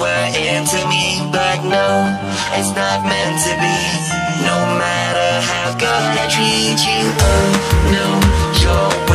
were into me But no, it's not meant to be. No matter how good I treat you Oh no, you're